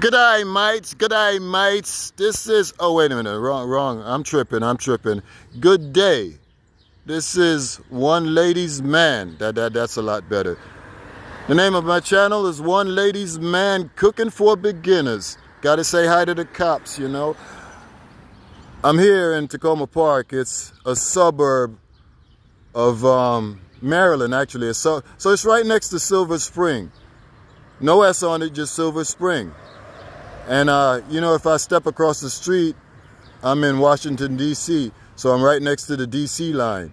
Good day, mates. Good day, mates. This is, oh, wait a minute. Wrong, wrong. I'm tripping. I'm tripping. Good day. This is One Ladies Man. That, that, that's a lot better. The name of my channel is One Ladies Man Cooking for Beginners. Got to say hi to the cops, you know. I'm here in Takoma Park. It's a suburb of um, Maryland, actually. So, so it's right next to Silver Spring. No S on it, just Silver Spring. And, uh, you know, if I step across the street, I'm in Washington, D.C., so I'm right next to the D.C. line.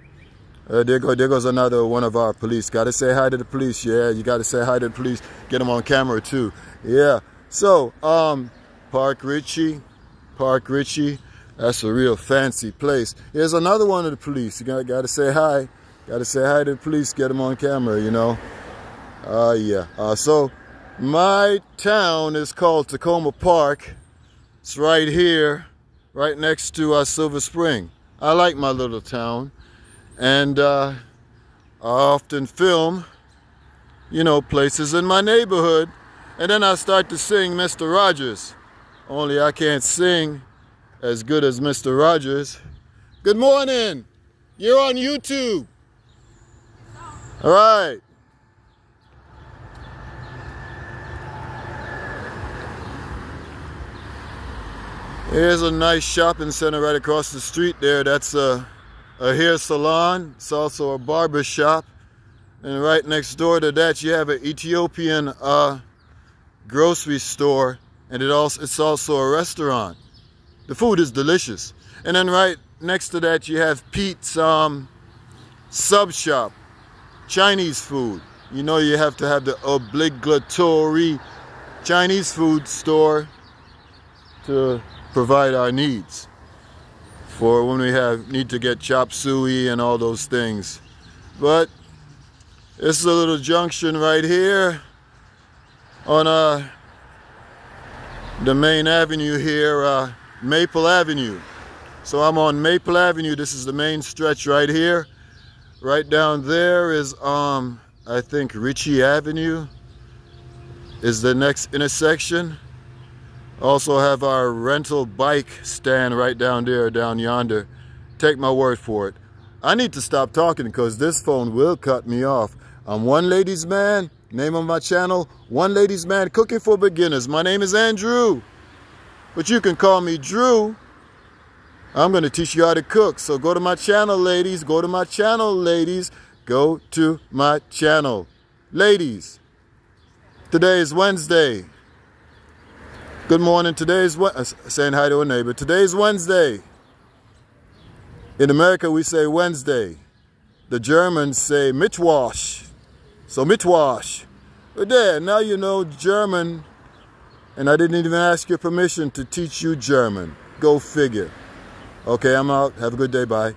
Uh, there, go, there goes another one of our police. Got to say hi to the police. Yeah, you got to say hi to the police. Get them on camera, too. Yeah. So, um, Park Ritchie. Park Ritchie. That's a real fancy place. Here's another one of the police. You got, got to say hi. Got to say hi to the police. Get them on camera, you know. Uh, yeah. Uh, so, my town is called Takoma Park. It's right here, right next to uh, Silver Spring. I like my little town. And uh, I often film, you know, places in my neighborhood. And then I start to sing Mr. Rogers. Only I can't sing as good as Mr. Rogers. Good morning. You're on YouTube. All right. Here's a nice shopping center right across the street there. That's a, a hair salon. It's also a barber shop. And right next door to that, you have an Ethiopian uh, grocery store. And it also, it's also a restaurant. The food is delicious. And then right next to that, you have Pete's um, Sub Shop. Chinese food. You know you have to have the obligatory Chinese food store to provide our needs for when we have need to get chop suey and all those things. But this is a little junction right here on uh, the main avenue here, uh, Maple Avenue. So I'm on Maple Avenue. This is the main stretch right here. Right down there is, um, I think, Ritchie Avenue is the next intersection. Also have our rental bike stand right down there, down yonder. Take my word for it. I need to stop talking because this phone will cut me off. I'm One Ladies Man. Name of my channel, One Ladies Man Cooking for Beginners. My name is Andrew. But you can call me Drew. I'm going to teach you how to cook. So go to my channel, ladies. Go to my channel, ladies. Go to my channel. Ladies, today is Wednesday. Good morning. Today's what? Uh, saying hi to a neighbor. Today's Wednesday. In America, we say Wednesday. The Germans say Mittwoch. So Mittwoch. But there, now you know German. And I didn't even ask your permission to teach you German. Go figure. Okay, I'm out. Have a good day. Bye.